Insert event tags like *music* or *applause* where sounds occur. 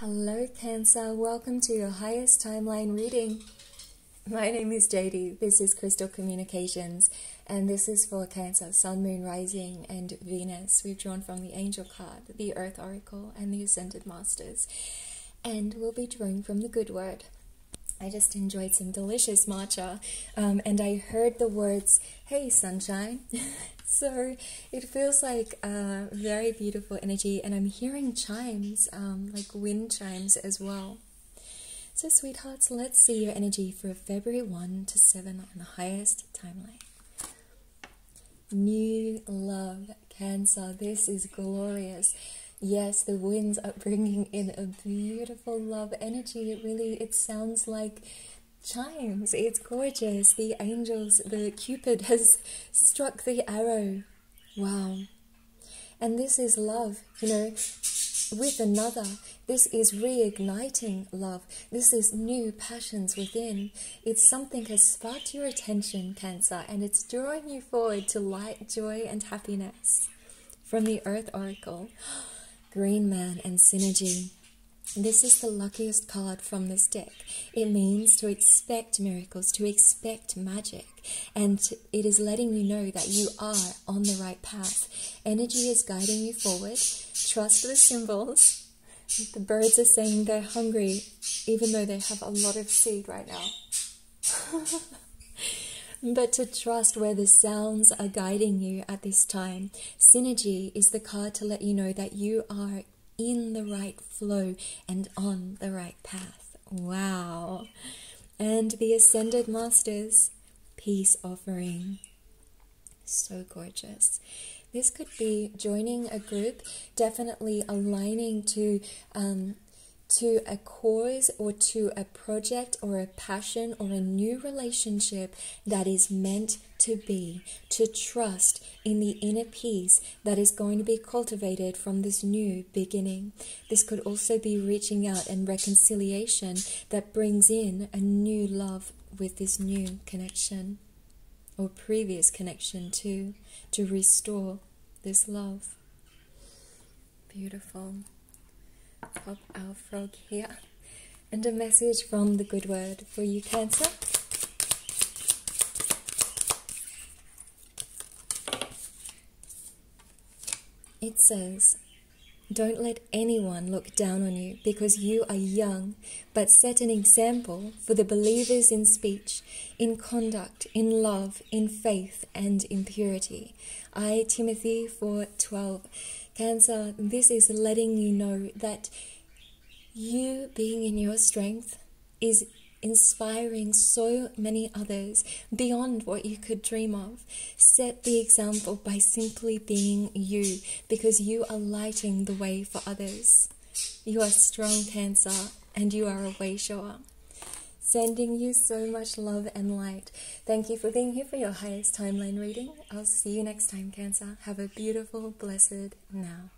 Hello, Cancer. Welcome to your highest timeline reading. My name is JD. This is Crystal Communications, and this is for Cancer, Sun, Moon, Rising, and Venus. We've drawn from the Angel card, the Earth Oracle, and the Ascended Masters. And we'll be drawing from the Good Word. I just enjoyed some delicious matcha, um, and I heard the words, Hey, sunshine. *laughs* so it feels like a very beautiful energy, and I'm hearing chimes, um, like wind chimes as well. So, sweethearts, let's see your energy for February 1 to 7 on the highest timeline. New love, Cancer. This is glorious. Yes, the winds are bringing in a beautiful love energy. It really, it sounds like chimes. It's gorgeous. The angels, the Cupid *laughs* has struck the arrow. Wow. And this is love, you know, with another. This is reigniting love. This is new passions within. It's something has sparked your attention, Cancer, and it's drawing you forward to light, joy, and happiness. From the Earth Oracle, *gasps* Green Man and Synergy. This is the luckiest card from this deck. It means to expect miracles, to expect magic, and it is letting you know that you are on the right path. Energy is guiding you forward. Trust the symbols. The birds are saying they're hungry, even though they have a lot of seed right now. *laughs* but to trust where the sounds are guiding you at this time. Synergy is the card to let you know that you are in the right flow and on the right path. Wow. And the Ascended Masters, peace offering. So gorgeous. This could be joining a group, definitely aligning to um, to a cause or to a project or a passion or a new relationship that is meant to be, to trust in the inner peace that is going to be cultivated from this new beginning. This could also be reaching out and reconciliation that brings in a new love with this new connection or previous connection too, to restore this love. Beautiful pop our frog here. And a message from the good word for you, Cancer. It says, Don't let anyone look down on you because you are young, but set an example for the believers in speech, in conduct, in love, in faith, and in purity. I, Timothy 4:12. Cancer, this is letting you know that you being in your strength is inspiring so many others beyond what you could dream of. Set the example by simply being you because you are lighting the way for others. You are strong, Cancer, and you are a way shower. Sending you so much love and light. Thank you for being here for your highest timeline reading. I'll see you next time, Cancer. Have a beautiful, blessed now.